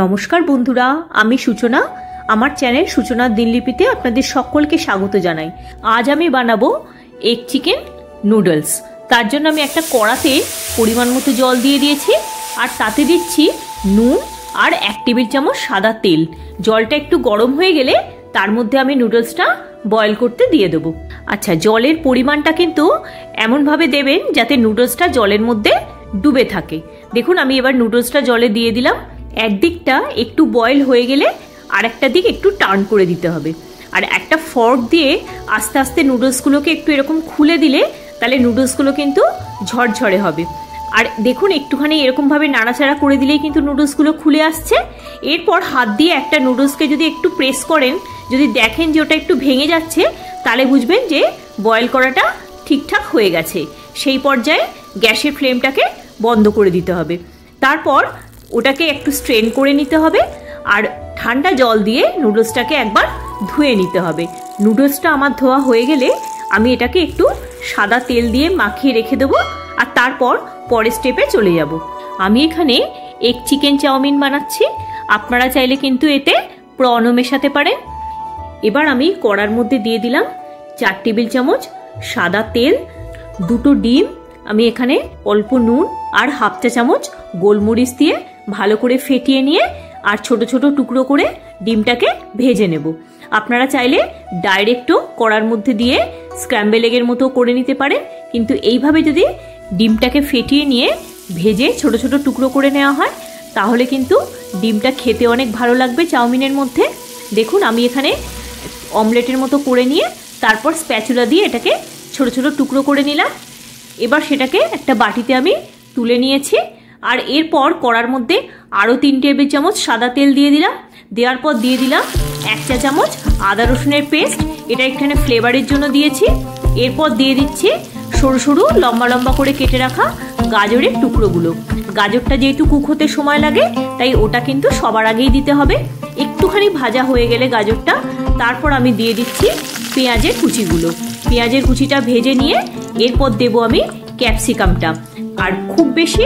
নমস্কার বন্ধুরা, আমি সূচনা। আমার চ্যানেল সূচনার দিনলিপিতে আপনাদের সকলকে স্বাগত জানাই। আজ আমি বানাবো এগ চিকেন নুডলস তার জন্য আমি একটা কড়াতে পরিমাণ মতো জল দিয়ে দিয়েছি আর তাতে দিচ্ছি নুন আর এক টেবিল চামচ সাদা তেল। জলটা একটু গরম হয়ে গেলে তার মধ্যে আমি নুডলসটা বয়েল করতে দিয়ে দেবো। আচ্ছা জলের পরিমাণটা কিন্তু এমনভাবে দেবেন যাতে নুডলসটা জলের মধ্যে ডুবে থাকে। দেখুন, আমি এবার নুডলসটা জলে দিয়ে দিলাম। একদিকটা একটু বয়েল হয়ে গেলে আর একটা দিক একটু টার্ন করে দিতে হবে। আর একটা ফর্ক দিয়ে আস্তে আস্তে নুডলসগুলোকে একটু এরকম খুলে দিলে তাহলে নুডলসগুলো কিন্তু ঝরঝরে হবে। আর দেখুন, একটুখানি এরকমভাবে নাড়াচাড়া করে দিলেই কিন্তু নুডলসগুলো খুলে আসছে। এরপর হাত দিয়ে একটা নুডলসকে যদি একটু প্রেস করেন, যদি দেখেন যে ওটা একটু ভেঙে যাচ্ছে, তাহলে বুঝবেন যে বয়েল করাটা ঠিকঠাক হয়ে গেছে। সেই পর্যায়ে গ্যাসের ফ্লেমটাকে বন্ধ করে দিতে হবে। তারপর ওটাকে একটু স্ট্রেন করে নিতে হবে আর ঠান্ডা জল দিয়ে নুডলসটাকে একবার ধুয়ে নিতে হবে। নুডলসটা আমার ধোয়া হয়ে গেলে আমি এটাকে একটু সাদা তেল দিয়ে মাখিয়ে রেখে দেবো আর তারপর পরের স্টেপে চলে যাব। আমি এখানে এক চিকেন চাউমিন বানাচ্ছি। আপনারা চাইলে কিন্তু এতে প্রনও মেশাতে পারেন। এবার আমি কড়ার মধ্যে দিয়ে দিলাম চার টেবিল চামচ সাদা তেল, দুটো ডিম, আমি এখানে অল্প নুন আর হাফ চা চামচ গোলমরিচ দিয়ে ভালো করে ফেটিয়ে নিয়ে আর ছোট ছোট টুকরো করে ডিমটাকে ভেজে নেব। আপনারা চাইলে ডাইরেক্টও কড়ার মধ্যে দিয়ে স্ক্র্যাম্বেল এগের মতো করে নিতে পারেন। কিন্তু এইভাবে যদি ডিমটাকে ফেটিয়ে নিয়ে ভেজে ছোট ছোট টুকরো করে নেওয়া হয়, তাহলে কিন্তু ডিমটা খেতে অনেক ভালো লাগবে চাউমিনের মধ্যে। দেখুন, আমি এখানে অমলেটের মতো করে নিয়ে তারপর স্প্যাচুলা দিয়ে এটাকে ছোট ছোট টুকরো করে নিলাম। এবার সেটাকে একটা বাটিতে আমি তুলে নিয়েছি। আর এরপর কড়ার মধ্যে আরও তিন টেবিল চামচ সাদা তেল দিয়ে দিলাম। দেওয়ার পর দিয়ে দিলাম এক চা চামচ আদা রসুনের পেস্ট। এটা এখানে ফ্লেভারের জন্য দিয়েছি। এরপর দিয়ে দিচ্ছি সরু সরু লম্বা লম্বা করে কেটে রাখা গাজরের টুকরোগুলো। গাজরটা যেহেতু কুক হতে সময় লাগে, তাই ওটা কিন্তু সবার আগেই দিতে হবে। একটুখানি ভাজা হয়ে গেলে গাজরটা। তারপর আমি দিয়ে দিচ্ছি পেঁয়াজের কুচিগুলো। পেঁয়াজের কুচিটা ভেজে নিয়ে এরপর দেব আমি ক্যাপসিকামটা। আর খুব বেশি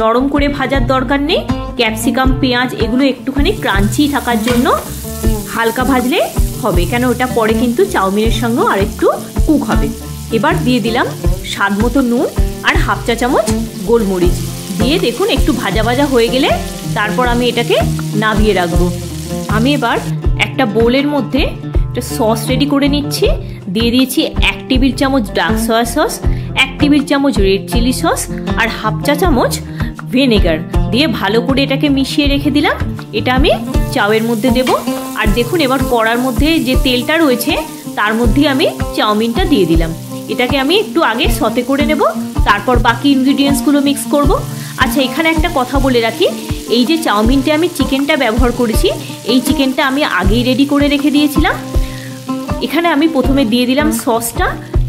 নরম করে ভাজার দরকার নেই। ক্যাপসিকাম, পেঁয়াজ, এগুলো একটুখানি ক্রাঞ্চি থাকার জন্য হালকা ভাজলে হবে। কেন ওটা পরে কিন্তু চাউমিনের সঙ্গে আর একটু কুক হবে। এবার দিয়ে দিলাম স্বাদ মতো নুন আর হাফ চা চামচ গোলমরিচ। দিয়ে দেখুন একটু ভাজা ভাজা হয়ে গেলে তারপর আমি এটাকে নামিয়ে রাখব। আমি এবার একটা বোলের মধ্যে একটা সস রেডি করে নিচ্ছি। দিয়ে দিয়েছি এক টেবিল চামচ ডার্ক সয়া সস। এক টেবিল চামচ রেড চিলি সস আর হাফ চা চামচ ভিনেগার দিয়ে ভালো করে এটাকে মিশিয়ে রেখে দিলাম। এটা আমি চাউয়ের মধ্যে দেব। আর দেখুন, এবার কড়ার মধ্যে যে তেলটা রয়েছে, তার মধ্যে আমি চাউমিনটা দিয়ে দিলাম। এটাকে আমি একটু আগে সতে করে নেব। তারপর বাকি ইনগ্রিডিয়েন্টসগুলো মিক্স করব। আচ্ছা এখানে একটা কথা বলে রাখি। এই যে চাউমিনটা আমি চিকেনটা ব্যবহার করেছি, এই চিকেনটা আমি আগেই রেডি করে রেখে দিয়েছিলাম। এখানে আমি প্রথমে দিয়ে দিলাম সসটা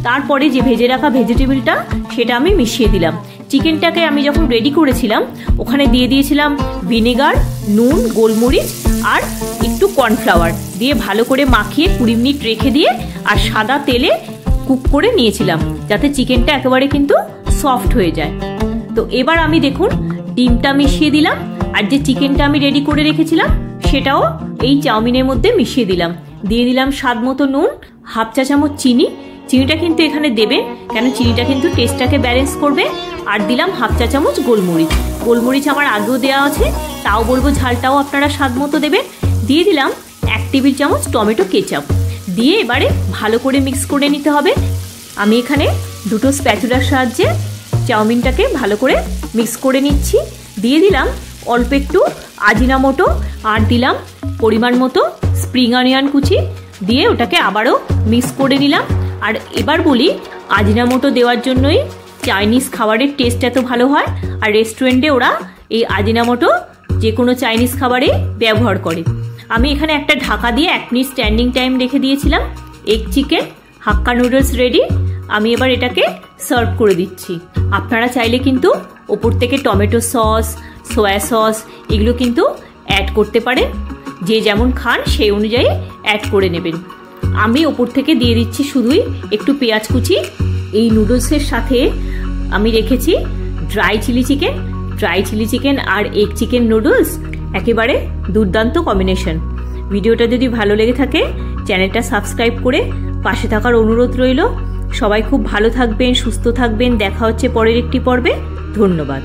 তারপরে যে ভেজে রাখা ভেজিটেবলটা সেটা আমি মিশিয়ে দিলাম। চিকেনটাকে আমি যখন রেডি করেছিলাম, ওখানে দিয়ে দিয়েছিলাম ভিনেগার নুন, গোলমরিচ আর একটু কর্নফ্লাওয়ার দিয়ে ভালো করে মাখিয়ে কুড়ি মিনিট রেখে দিয়ে আর সাদা তেলে কুক করে নিয়েছিলাম, যাতে চিকেনটা একেবারে কিন্তু সফট হয়ে যায়। তো এবার আমি দেখুন, ডিমটা মিশিয়ে দিলাম আর যে চিকেনটা আমি রেডি করে রেখেছিলাম, সেটাও এই চাউমিনের মধ্যে মিশিয়ে দিলাম। দিয়ে দিলাম স্বাদ মতো নুন, হাফ চা চামচ চিনি চিনিটা কিন্তু এখানে দেবেন কেন চিনিটা কিন্তু টেস্টটাকে ব্যালেন্স করবে। আর দিলাম হাফ চা চামচ গোলমরিচ। গোলমরিচ আমার আগেও দেওয়া আছে, তাও বলব ঝালটাও আপনারা স্বাদ মতো দেবেন। দিয়ে দিলাম এক টেবিল চামচ টমেটো কেচাপ। দিয়ে এবারে ভালো করে মিক্স করে নিতে হবে। আমি এখানে দুটো স্প্যাচুলার সাহায্যে চাউমিনটাকে ভালো করে মিক্স করে নিচ্ছি। দিয়ে দিলাম অল্প একটু আজিনামোটো আর দিলাম পরিমাণ মতো স্প্রিং অনিয়ন কুচি। দিয়ে ওটাকে আবারও মিক্স করে নিলাম। আর এবার বলি, আজিনামোটো দেওয়ার জন্যই চাইনিজ খাবারের টেস্ট এত ভালো হয় আর রেস্টুরেন্টে ওরা এই আজিনামোটো যে কোনো চাইনিজ খাবারে ব্যবহার করে। আমি এখানে একটা ঢাকা দিয়ে এক মিনিট স্ট্যান্ডিং টাইম রেখে দিয়েছিলাম। Egg chicken Hakka noodles ready আমি এবার এটাকে সার্ভ করে দিচ্ছি। আপনারা চাইলে কিন্তু ওপর থেকে টমেটো সস সয়া সস এগুলো কিন্তু অ্যাড করতে পারেন। যে যেমন খান সেই অনুযায়ী অ্যাড করে নেবেন। আমি ওপর থেকে দিয়ে দিচ্ছি শুধুই একটু পেঁয়াজ কুচি, এই নুডলসের সাথে আমি রেখেছি dry chilli chicken dry chilli chicken আর এগ চিকেন নুডলস, একেবারে দুর্দান্ত কম্বিনেশন ভিডিওটা যদি ভালো লেগে থাকে, চ্যানেলটা সাবস্ক্রাইব করে পাশে থাকার অনুরোধ রইল। সবাই খুব ভালো থাকবেন, সুস্থ থাকবেন, দেখা হচ্ছে পরের একটি পর্বে। ধন্যবাদ।